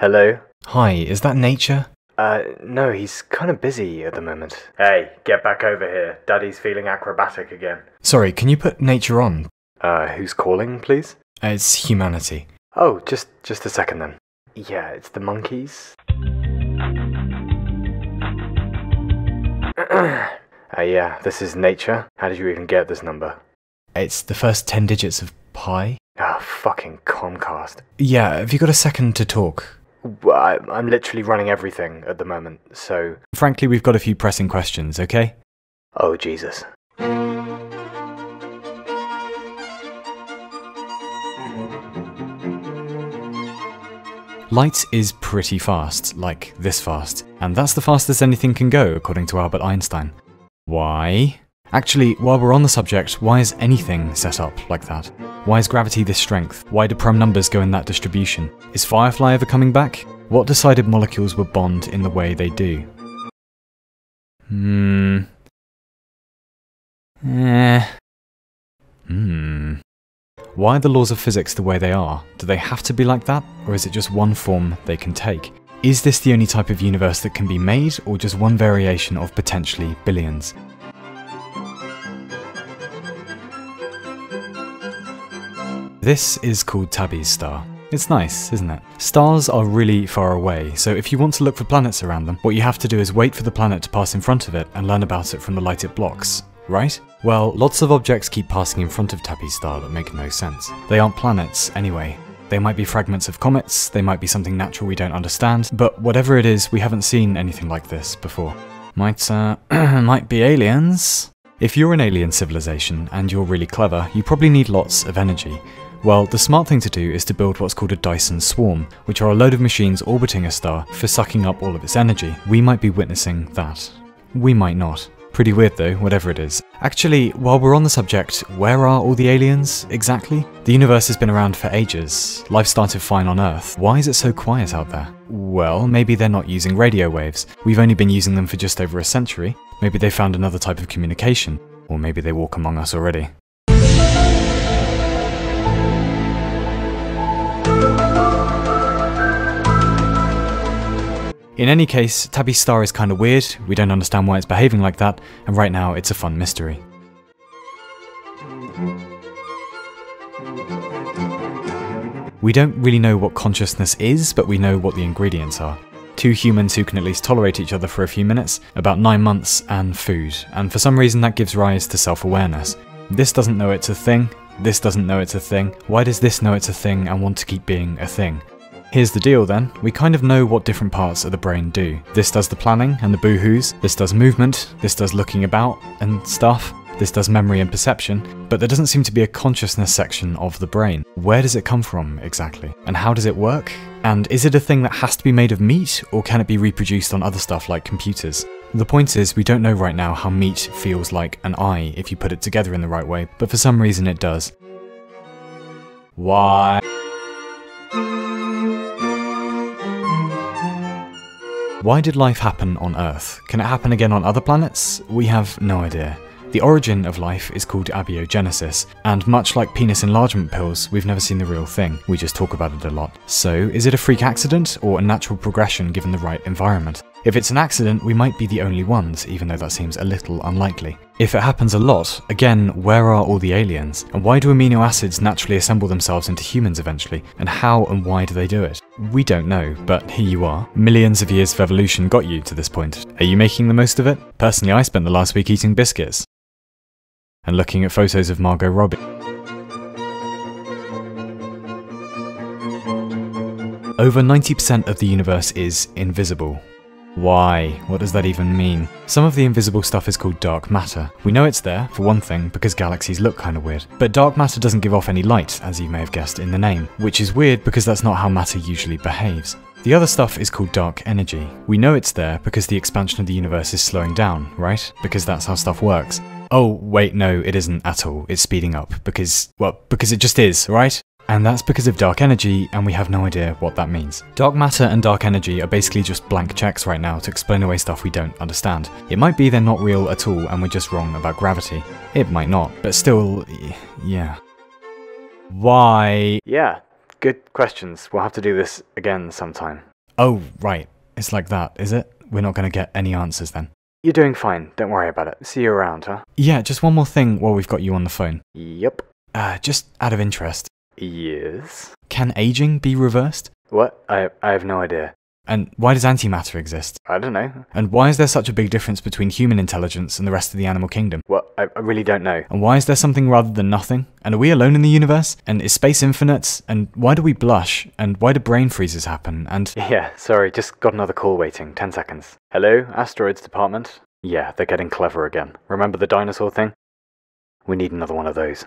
Hello? Hi, is that nature? Uh, no, he's kind of busy at the moment. Hey, get back over here. Daddy's feeling acrobatic again. Sorry, can you put nature on? Uh, who's calling, please? Uh, It's humanity. Oh, just just a second then. Yeah, it's the monkeys. uh, yeah, this is nature. How did you even get this number? It's the first 10 digits of pi? Ah, fucking Comcast. Yeah, have you got a second to talk? I'm literally running everything at the moment, so. Frankly, we've got a few pressing questions, okay? Oh, Jesus. Light is pretty fast, like this fast, and that's the fastest anything can go, according to Albert Einstein. Why? Actually, while we're on the subject, why is anything set up like that? Why is gravity this strength? Why do prime numbers go in that distribution? Is Firefly ever coming back? What decided molecules would bond in the way they do? Hmm. Eh. Hmm. Why are the laws of physics the way they are? Do they have to be like that, or is it just one form they can take? Is this the only type of universe that can be made, or just one variation of potentially billions? This is called Tabby's star. It's nice, isn't it? Stars are really far away, so if you want to look for planets around them, what you have to do is wait for the planet to pass in front of it and learn about it from the light it blocks, right? Well, lots of objects keep passing in front of Tabby's star that make no sense. They aren't planets, anyway. They might be fragments of comets, they might be something natural we don't understand, but whatever it is, we haven't seen anything like this before. Might, uh, might be aliens? If you're an alien civilization and you're really clever, you probably need lots of energy. Well, the smart thing to do is to build what's called a Dyson swarm, which are a load of machines orbiting a star for sucking up all of its energy. We might be witnessing that. We might not. Pretty weird though, whatever it is. Actually, while we're on the subject, where are all the aliens, exactly? The universe has been around for ages. Life started fine on Earth. Why is it so quiet out there? Well, maybe they're not using radio waves. We've only been using them for just over a century. Maybe they found another type of communication. Or maybe they walk among us already. In any case, Tabby's star is kinda weird, we don't understand why it's behaving like that, and right now it's a fun mystery. We don't really know what consciousness is, but we know what the ingredients are. Two humans who can at least tolerate each other for a few minutes, about nine months, and food, and for some reason that gives rise to self awareness. This doesn't know it's a thing, this doesn't know it's a thing, why does this know it's a thing and want to keep being a thing? Here's the deal then, we kind of know what different parts of the brain do. This does the planning and the boohoos, this does movement, this does looking about and stuff, this does memory and perception, but there doesn't seem to be a consciousness section of the brain. Where does it come from exactly? And how does it work? And is it a thing that has to be made of meat, or can it be reproduced on other stuff like computers? The point is, we don't know right now how meat feels like an eye if you put it together in the right way, but for some reason it does. Why? Why did life happen on Earth? Can it happen again on other planets? We have no idea. The origin of life is called abiogenesis, and much like penis enlargement pills, we've never seen the real thing, we just talk about it a lot. So, is it a freak accident, or a natural progression given the right environment? If it's an accident, we might be the only ones, even though that seems a little unlikely. If it happens a lot, again, where are all the aliens? And why do amino acids naturally assemble themselves into humans eventually? And how and why do they do it? We don't know, but here you are. Millions of years of evolution got you to this point. Are you making the most of it? Personally, I spent the last week eating biscuits. And looking at photos of Margot Robbie. Over 90% of the universe is invisible. Why? What does that even mean? Some of the invisible stuff is called dark matter. We know it's there, for one thing, because galaxies look kinda weird. But dark matter doesn't give off any light, as you may have guessed in the name, which is weird because that's not how matter usually behaves. The other stuff is called dark energy. We know it's there because the expansion of the universe is slowing down, right? Because that's how stuff works. Oh, wait, no, it isn't at all. It's speeding up because, well, because it just is, right? And that's because of dark energy, and we have no idea what that means. Dark matter and dark energy are basically just blank checks right now to explain away stuff we don't understand. It might be they're not real at all and we're just wrong about gravity. It might not, but still, yeah. Why? Yeah, good questions. We'll have to do this again sometime. Oh, right. It's like that, is it? We're not going to get any answers then. You're doing fine. Don't worry about it. See you around, huh? Yeah, just one more thing while we've got you on the phone. Yep. Uh, just out of interest, Yes. can aging be reversed? What? I I have no idea. And why does antimatter exist? I don't know. And why is there such a big difference between human intelligence and the rest of the animal kingdom? What? I, I really don't know. And why is there something rather than nothing? And are we alone in the universe? And is space infinite? And why do we blush? And why do brain freezes happen? And Yeah, sorry, just got another call waiting. Ten seconds. Hello, asteroids department? Yeah, they're getting clever again. Remember the dinosaur thing? We need another one of those.